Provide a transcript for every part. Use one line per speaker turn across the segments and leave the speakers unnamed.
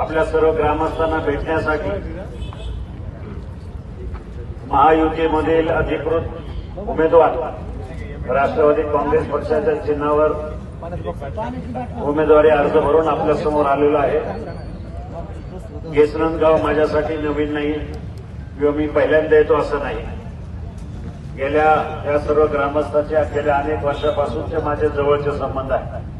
आपल्या सर्व ग्रामस्थांना भेटण्यासाठी महायुतीमधील अधिकृत उमेदवार राष्ट्रवादी काँग्रेस पक्षाच्या चिन्हावर उमेदवारी अर्ज भरून आपल्यासमोर आलेलो आहे. केसनंदगाव माझ्यासाठी नवीन नाही किंवा मी पहिल्यांदा येतो असं नाही. गेल्या या सर्व ग्रामस्थांच्या गेल्या अनेक वर्षापासूनचे माझे जवळचे संबंध आहेत.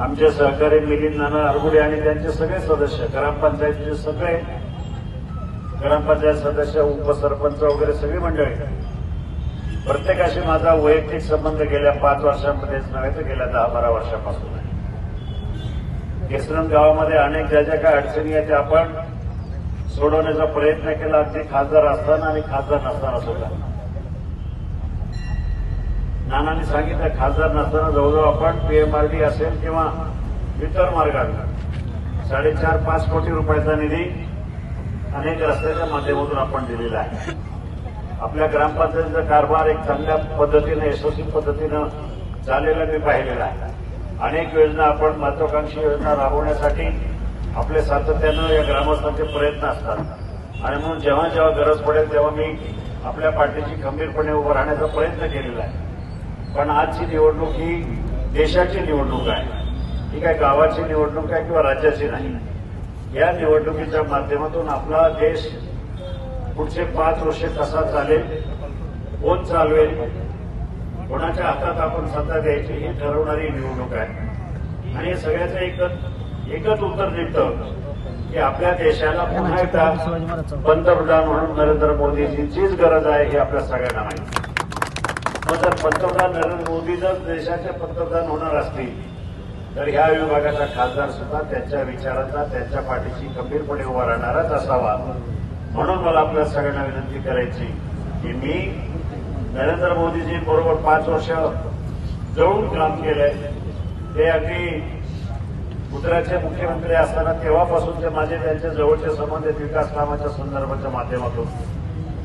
आमचे सहकारी मिलिंद नाना अरगुडे आणि त्यांचे सगळे सदस्य ग्रामपंचायतीचे सगळे ग्रामपंचायत सदस्य उपसरपंच वगैरे सगळी मंडळी. प्रत्येकाशी माझा वैयक्तिक संबंध गेल्या पाच वर्षांमध्येच नव्हे तर गेल्या दहा बारा वर्षापासून आहे. केसरन गावामध्ये अनेक ज्या ज्या काही अडचणी आहेत त्या आपण सोडवण्याचा प्रयत्न केला. अगदी खासदार असताना आणि खासदार नसताना सुद्धा. नानांनी सांगितलं खासदार नसताना जवळजवळ आपण पीएमआरडी असेल किंवा इतर मार्गाने. साडेचार पाच कोटी रुपयाचा निधी अनेक रस्त्याच्या माध्यमातून आपण दिलेला आहे. आपल्या ग्रामपंचायतीचा कारभार एक चांगल्या पद्धतीनं यशस्वी पद्धतीनं चाललेला मी पाहिलेला आहे. अनेक योजना आपण महत्वाकांक्षी योजना राबवण्यासाठी आपले सातत्यानं या ग्रामस्थांचे प्रयत्न असतात. आणि म्हणून जेव्हा जेव्हा गरज पडेल तेव्हा मी आपल्या पार्टीची खंबीरपणे उभं राहण्याचा प्रयत्न केलेला आहे. पण आजची निवडणूक ही देशाची निवडणूक आहे. ही काय गावाची निवडणूक आहे किंवा राज्याची नाही. या निवडणुकीच्या माध्यमातून आपला देश पुढचे पाच वर्ष कसा चालेल कोण चालवेल कोणाच्या हातात आपण सत्ता द्यायची ही ठरवणारी निवडणूक आहे. आणि हे सगळ्याचं एकच एकच उत्तर निघतं की आपल्या देशाला पुन्हा एकदा पंतप्रधान म्हणून नरेंद्र मोदीजींचीच गरज आहे हे आपल्या सगळ्यांना माहिती. मग जर पंतप्रधान नरेंद्र मोदी जर देशाचे पंतप्रधान होणार असतील तर ह्या विभागाचा खासदार सुद्धा त्यांच्या विचाराचा त्यांच्या पाठीशी गंभीरपणे उभा राहणारच असावा. म्हणून मला आपल्या सगळ्यांना विनंती करायची की मी नरेंद्र मोदीजी बरोबर पाच वर्ष जवळून काम केलंय. ते अगदी गुजरातचे मुख्यमंत्री असताना तेव्हापासूनचे माझे त्यांच्या जवळचे संबंध विकास कामाच्या संदर्भाच्या माध्यमातून.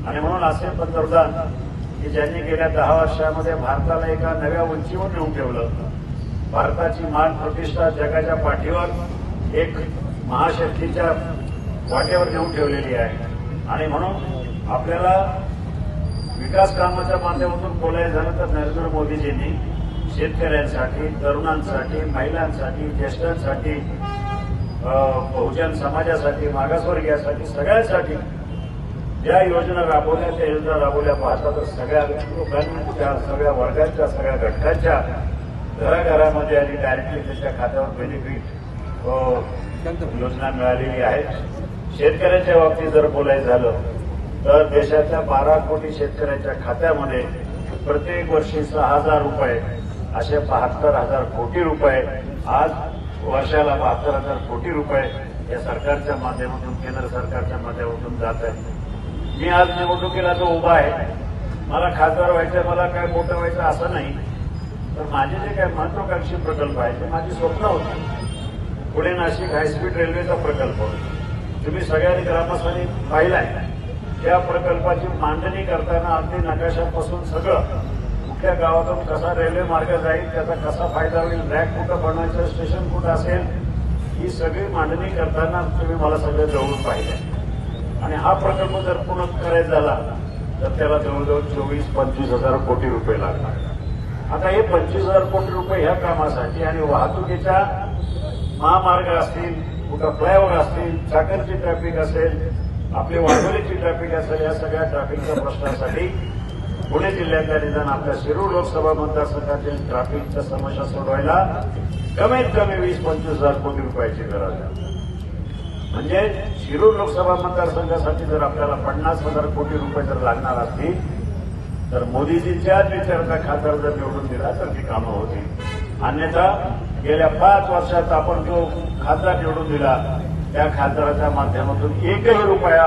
आणि म्हणून असे पंतप्रधान की ज्यांनी गेल्या दहा वर्षामध्ये भारताला एका नव्या उंचीवर नेऊन ठेवलं भारताची मान प्रतिष्ठा जगाच्या पाठीवर एक महाशक्तीच्या वाटेवर नेऊन ठेवलेली आहे. आणि म्हणून आपल्याला विकास कामाच्या माध्यमातून बोलायचं झालं तर नरेंद्र मोदीजींनी शेतकऱ्यांसाठी तरुणांसाठी महिलांसाठी ज्येष्ठांसाठी बहुजन समाजासाठी मागासवर्गीयासाठी सगळ्यांसाठी ज्या योजना राबवल्या त्या योजना राबवल्या पाहता तर सगळ्या लोकांनी त्या सगळ्या वर्गांच्या सगळ्या घटकांच्या घराघरामध्ये आणि डायरेक्टली त्याच्या खात्यावर बेनिफिट योजना मिळालेली आहे शेतकऱ्यांच्या बाबतीत जर बोलायचं झालं तर देशातल्या बारा कोटी शेतकऱ्यांच्या खात्यामध्ये प्रत्येक वर्षी सहा हजार रुपये असे बहात्तर हजार कोटी रुपये आज वर्षाला बहात्तर हजार कोटी रुपये या सरकारच्या माध्यमातून केंद्र सरकारच्या माध्यमातून जात आहे मी आज निवडणुकीला जो उभा आहे मला खासदार व्हायचं मला काय मोठं व्हायचं असं नाही. तर माझे जे काही महत्वाकांक्षी प्रकल्प आहे ते माझी स्वप्न होती. पुणे नाशिक हायस्पीड रेल्वेचा प्रकल्प. तुम्ही सगळ्यांनी ग्रामस्थांनी पाहिलाय. त्या प्रकल्पाची मांडणी करताना अगदी नकाशापासून सगळं कुठल्या गावातून कसा रेल्वे मार्ग जाईल त्याचा कसा फायदा होईल रॅक कुठं बनवायचं स्टेशन कुठं असेल ही सगळी मांडणी करताना तुम्ही मला सगळं जवळून पाहिलंय. आणि हा प्रकल्प जर पूर्ण करायचा झाला तर त्याला जवळजवळ चोवीस पंचवीस हजार कोटी रुपये लागणार. आता हे पंचवीस हजार कोटी रुपये ह्या कामासाठी आणि वाहतुकीच्या महामार्ग असतील कुठं फ्लायओव्हर असतील चाकरची ट्रॅफिक असेल आपली वाघोलीची ट्रॅफिक असेल या सगळ्या ट्रॅफिकच्या प्रश्नासाठी पुणे जिल्ह्यातल्या निदान आपल्या शिरूर लोकसभा मतदारसंघातील ट्रॅफिकच्या समस्या सोडवायला कमीत कमी वीस पंचवीस हजार कोटी रुपयाची गरज आहे. म्हणजे शिरूर लोकसभा मतदारसंघासाठी जर आपल्याला पन्नास हजार कोटी रुपये जर लागणार असतील तर मोदीजींच्याच विचाराचा खासदार जर निवडून दिला तर ती कामं होती अन्यथा गेल्या पाच वर्षात आपण जो खासदार निवडून दिला त्या खासदाराच्या माध्यमातून एकही रुपया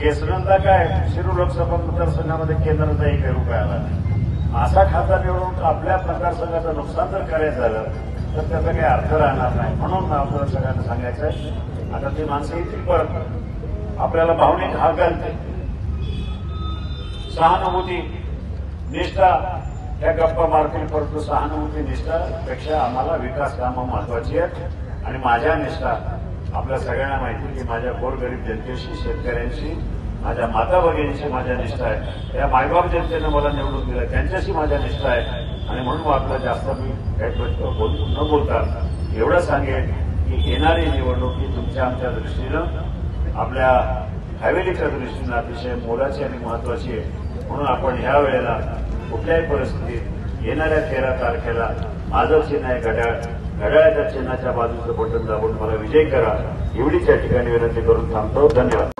केसरंदा काय शिरूर लोकसभा मतदारसंघामध्ये केंद्राचा एकही रुपया आला नाही. असा खासदार निवडून आपल्या मतदारसंघाचं नुकसान जर करायचं झालं तर त्याचा काही अर्थ राहणार नाही. म्हणून आपल्याला सगळ्यांना सांगायचं आहे आता ते माणसं येतील परत आपल्याला भावनिक हाक घालते. सहानुभूती निष्ठा त्या गप्पा मारतील परंतु सहानुभूती निष्ठा पेक्षा आम्हाला विकास कामं महत्वाची आहेत. आणि माझ्या निष्ठा आपल्या सगळ्यांना माहिती की माझ्या गोरगरीब जनतेशी शेतकऱ्यांशी माझ्या माता भगिनीशी माझ्या निष्ठा आहे. त्या मायबाप जनतेनं मला निवडून दिलं त्यांच्याशी माझ्या निष्ठा आहे. आणि म्हणून आपला आपलं जास्त मी काही प्रश्न बोल न बोलता एवढं सांगेन. की येणारी निवडणूक ही तुमच्या आमच्या दृष्टीनं आपल्या हवेलीच्या दृष्टीनं अतिशय मोलाची आणि महत्वाची आहे. म्हणून आपण ह्या वेळेला कुठल्याही परिस्थितीत येणाऱ्या तेरा तारखेला माझं चिन्ह आहे घड्याळ घड्याळाच्या चिन्हाच्या बाजूचं बटन दाबून मला विजय करा. एवढीच या ठिकाणी विनंती करून थांबतो. धन्यवाद.